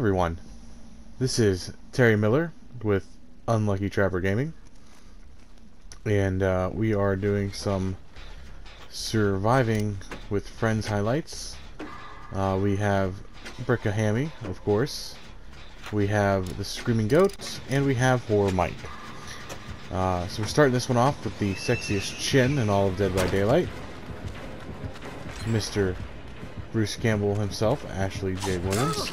Everyone. This is Terry Miller with Unlucky Trapper Gaming. And uh, we are doing some surviving with friends highlights. Uh, we have Brickohammy, of course. We have the Screaming Goat, and we have Horror Mike. Uh, so we're starting this one off with the sexiest chin in all of Dead by Daylight. Mr. Bruce Campbell himself, Ashley J. Williams.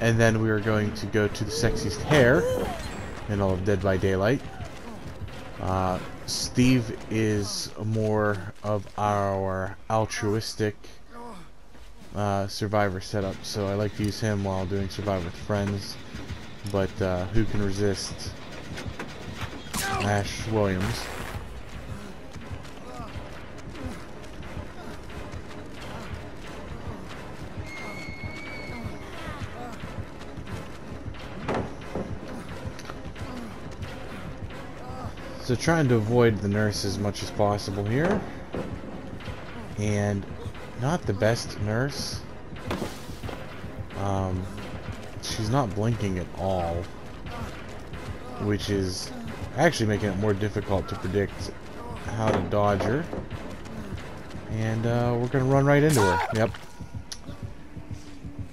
And then we are going to go to the sexiest hair in all of Dead by Daylight. Uh, Steve is more of our altruistic uh, Survivor setup, so I like to use him while doing Survivor with friends. But uh, who can resist Ash Williams? So trying to avoid the nurse as much as possible here. And not the best nurse. Um, she's not blinking at all. Which is actually making it more difficult to predict how to dodge her. And uh, we're going to run right into her. Yep.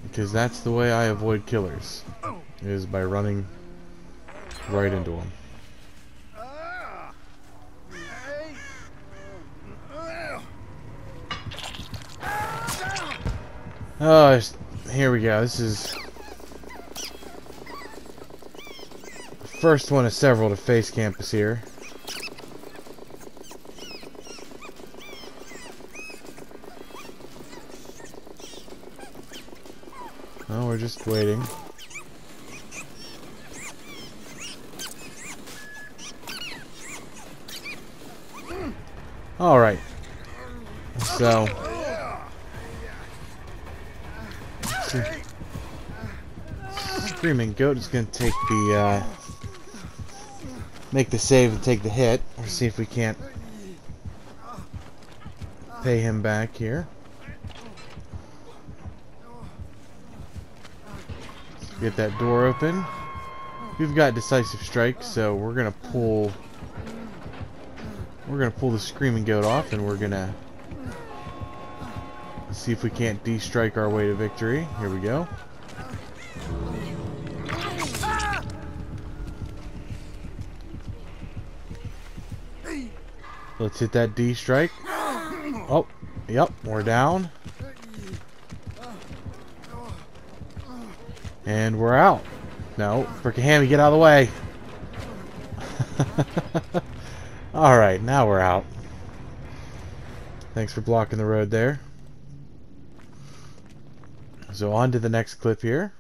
Because that's the way I avoid killers. Is by running right into them. Oh, here we go. This is the first one of several to face campus here. Oh, we're just waiting. Alright. So... Screaming Goat is going to take the, uh, make the save and take the hit. Let's see if we can't pay him back here. Get that door open. We've got Decisive Strike, so we're going to pull, we're going to pull the Screaming Goat off, and we're going to see if we can't de-strike our way to victory. Here we go. Let's hit that D strike. Oh, yep, we're down. And we're out. No, Hammy, get out of the way. Alright, now we're out. Thanks for blocking the road there. So on to the next clip here.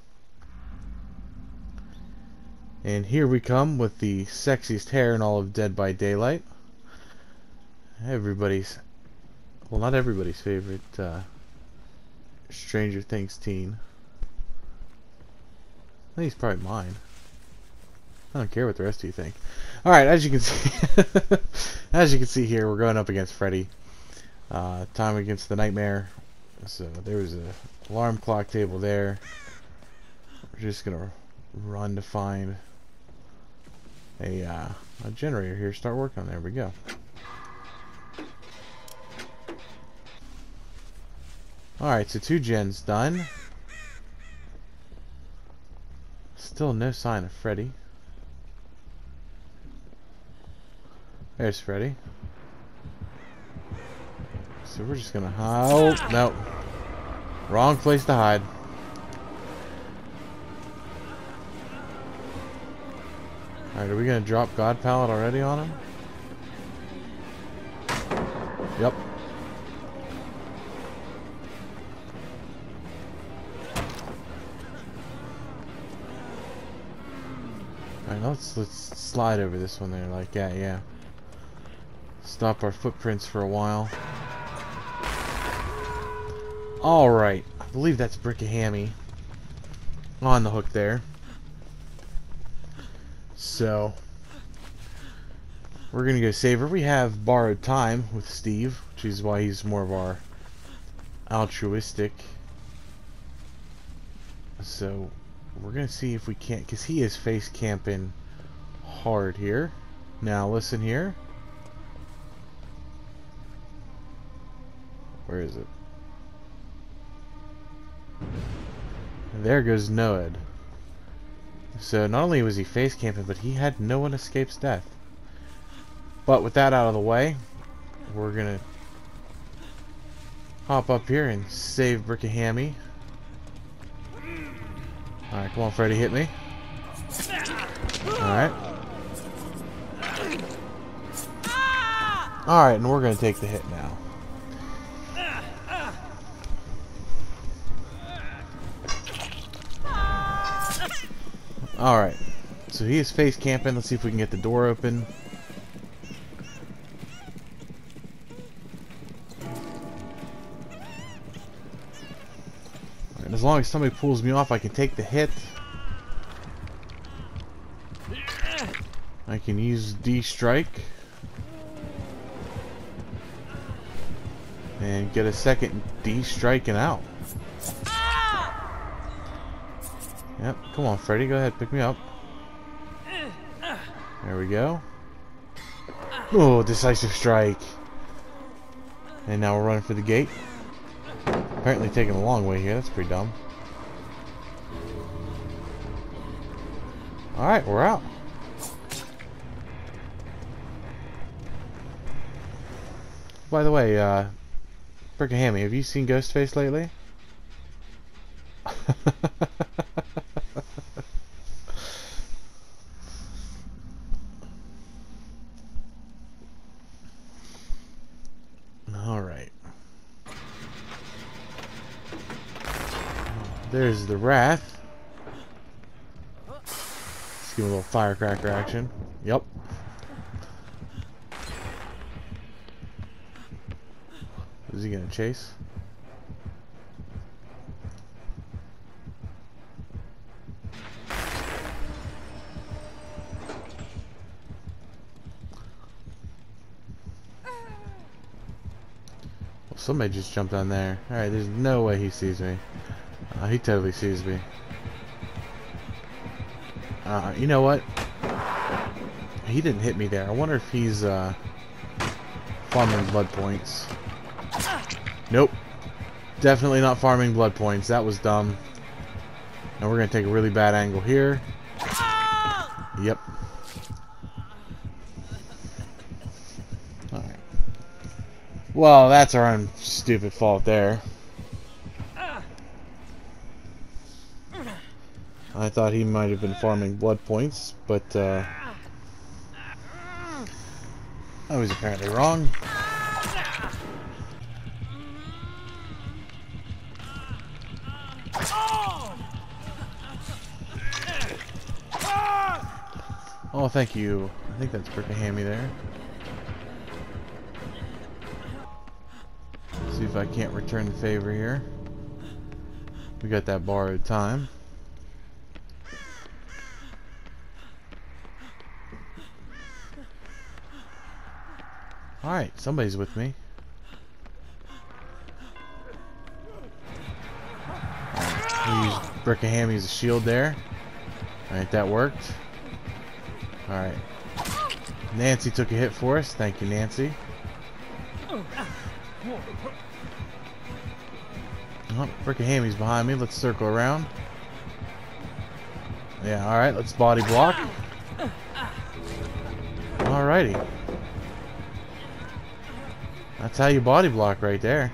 And here we come with the sexiest hair in all of Dead by Daylight everybody's, well, not everybody's favorite uh, Stranger Things teen. I think he's probably mine. I don't care what the rest of you think. All right, as you can see, as you can see here, we're going up against Freddy. Uh, time against the Nightmare. So there was a alarm clock table there. We're just gonna run to find a uh, a generator here. Start working on. There we go. Alright, so two gens done. Still no sign of Freddy. There's Freddy. So we're just gonna hide. Oh, no. Wrong place to hide. Alright, are we gonna drop God Pallet already on him? Yep. Let's let's slide over this one there like that, yeah. Stop our footprints for a while. Alright, I believe that's Brickohammy on the hook there. So we're gonna go save her. We have borrowed time with Steve, which is why he's more of our altruistic So we're gonna see if we can't, cause he is face camping hard here. Now listen here. Where is it? There goes Noed. So not only was he face camping, but he had no one escapes death. But with that out of the way, we're gonna hop up here and save Brickohammy. Alright, come on Freddy, hit me. Alright. Alright, and we're gonna take the hit now. Alright. So he is face camping. Let's see if we can get the door open. And as long as somebody pulls me off, I can take the hit. I can use D-Strike. And get a second D-Strike and out. Yep, come on Freddy, go ahead, pick me up. There we go. Oh, decisive strike. And now we're running for the gate. Apparently taking a long way here, that's pretty dumb. Alright, we're out. By the way, uh, Brickohammy, have you seen Ghostface lately? Alright. There's the Wraith. Let's give him a little firecracker action. Yep. Is he gonna chase? Somebody just jumped on there. Alright, there's no way he sees me. Uh, he totally sees me. Uh, you know what? He didn't hit me there. I wonder if he's, uh, farming blood points. Nope. Definitely not farming blood points. That was dumb. And we're going to take a really bad angle here. Yep. Alright. Well, that's our own stupid fault there. I thought he might have been farming blood points, but uh, I was apparently wrong. Thank you. I think that's Brickohammy there. See if I can't return the favor here. We got that borrowed time. Alright, somebody's with me. Use Brickohammy as a shield there. Alright, that worked. Alright. Nancy took a hit for us. Thank you, Nancy. Oh, Brickohammy's behind me. Let's circle around. Yeah, alright, let's body block. Alrighty. That's how you body block right there.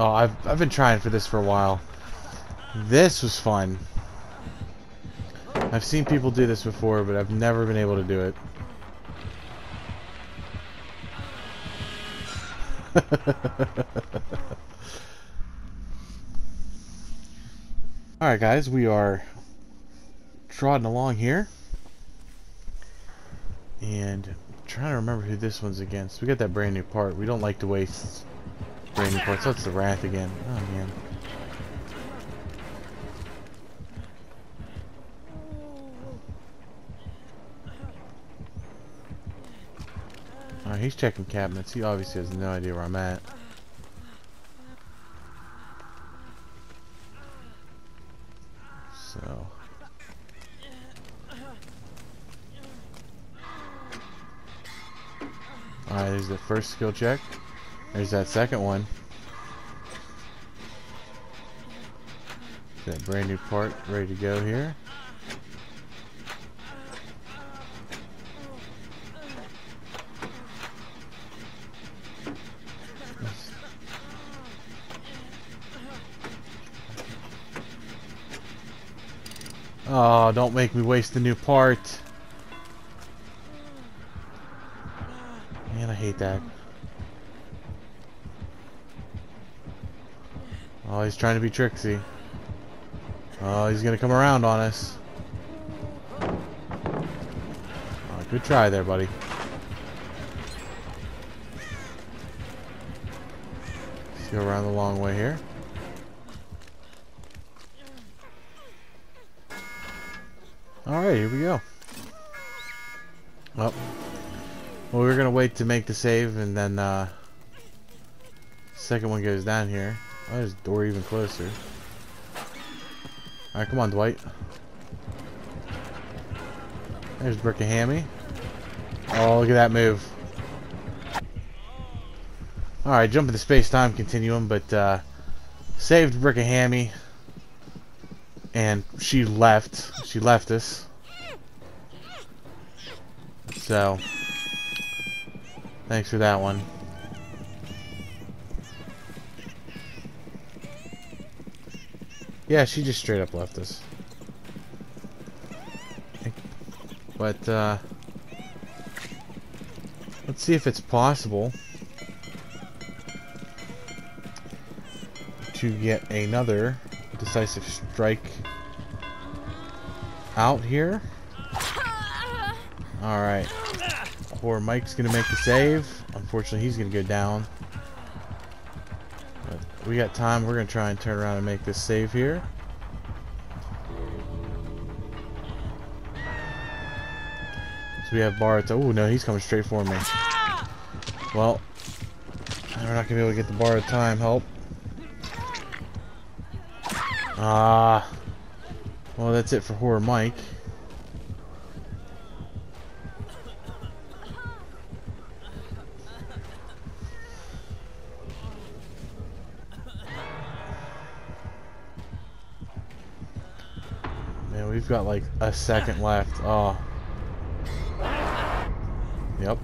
Oh, I've, I've been trying for this for a while. This was fun. I've seen people do this before, but I've never been able to do it. Alright guys, we are trotting along here. And I'm trying to remember who this one's against. We got that brand new part. We don't like to waste brand new. That's the Wraith again. Oh man. he's checking cabinets. He obviously has no idea where I'm at. So. Alright, there's the first skill check. There's that second one. That brand new part ready to go here. Oh, don't make me waste the new part. Man, I hate that. Oh, he's trying to be tricksy. Oh, he's gonna come around on us. Oh, good try there, buddy. Let's go around the long way here. Alright, here we go. Well, well, we are gonna wait to make the save, and then uh, second one goes down here. There's the door even closer. Alright, come on, Dwight. There's Brick Hammy. Oh, look at that move. Alright, jumping the space-time continuum, but uh, saved Brick Hammy and she left. She left us. So, thanks for that one. Yeah, she just straight up left us. But, uh, let's see if it's possible to get another decisive strike out here. Alright. Poor Mike's gonna make the save. Unfortunately, he's gonna go down. We got time. We're gonna try and turn around and make this save here. So we have Bart. Oh no, he's coming straight for me. Well, we're not gonna be able to get the borrowed time help. Ah. Uh, well, that's it for Horror Mike. Got like a second left. Oh. Yep.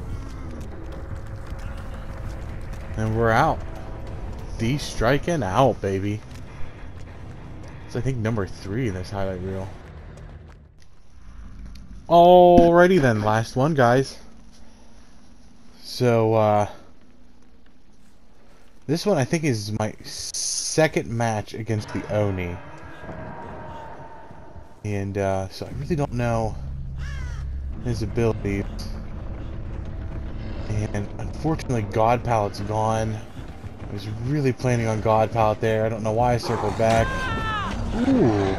And we're out. D-striking out, baby. So I think, number three in this highlight reel. Alrighty then, last one, guys. So, uh, this one I think is my second match against the Oni. And, uh, so I really don't know his abilities. And unfortunately, God Pallet's gone. I was really planning on God Pallet there. I don't know why I circled back. Ooh,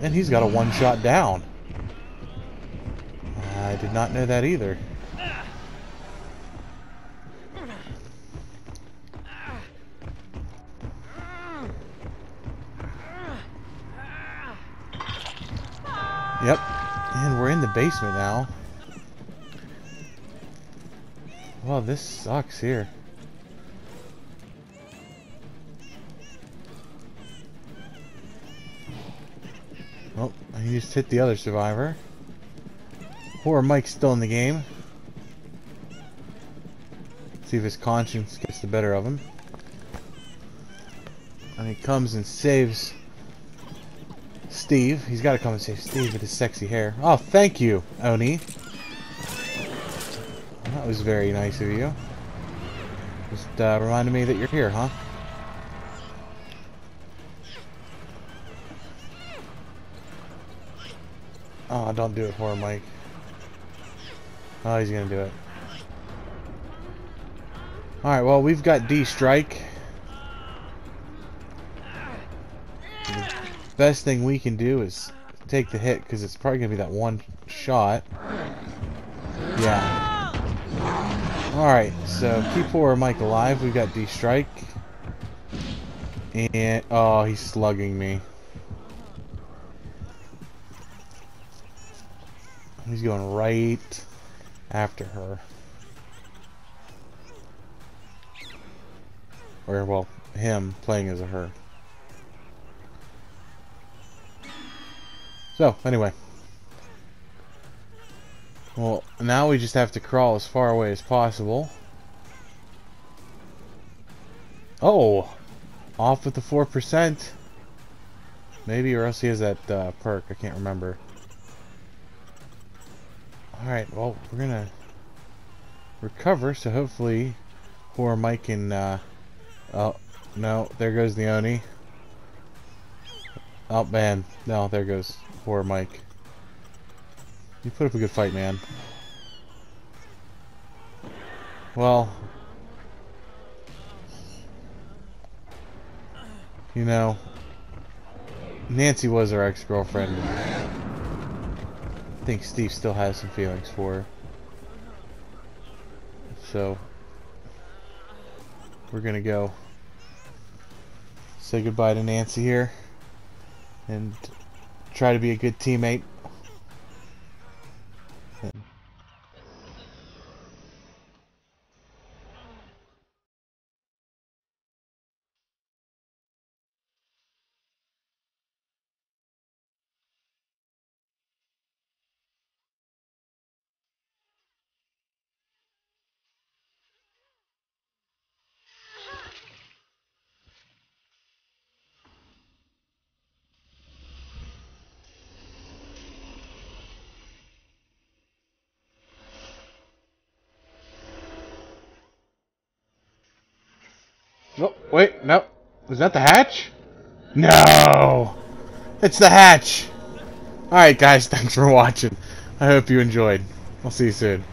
and he's got a one-shot down. I did not know that either. Yep, and we're in the basement now. Well, this sucks here. Oh, I just hit the other survivor. Poor Mike's still in the game. See if his conscience gets the better of him. And he comes and saves Steve. He's got to come and save Steve with his sexy hair. Oh, thank you, Oni. That was very nice of you. Just uh, reminded me that you're here, huh? Oh, don't do it for him, Mike. Oh, he's gonna do it. Alright, well, we've got D-Strike. Best thing we can do is take the hit, because it's probably gonna be that one shot. Yeah. Alright, so keep poor Mike alive. We got D-Strike. And, oh, he's slugging me. He's going right after her. Or, well, him playing as a her. So, anyway. Well, now we just have to crawl as far away as possible. Oh! Off with the 4%. Maybe, or else he has that uh, perk. I can't remember. Alright, well, we're gonna recover, so hopefully poor Mike can, uh, oh, no, there goes the Oni. Oh, man, no, there goes poor Mike. You put up a good fight, man. Well, you know, Nancy was her ex-girlfriend. I think Steve still has some feelings for her. So, we're gonna go say goodbye to Nancy here and try to be a good teammate. Oh, wait, no. Is that the hatch? No! It's the hatch! Alright guys, thanks for watching. I hope you enjoyed. I'll see you soon.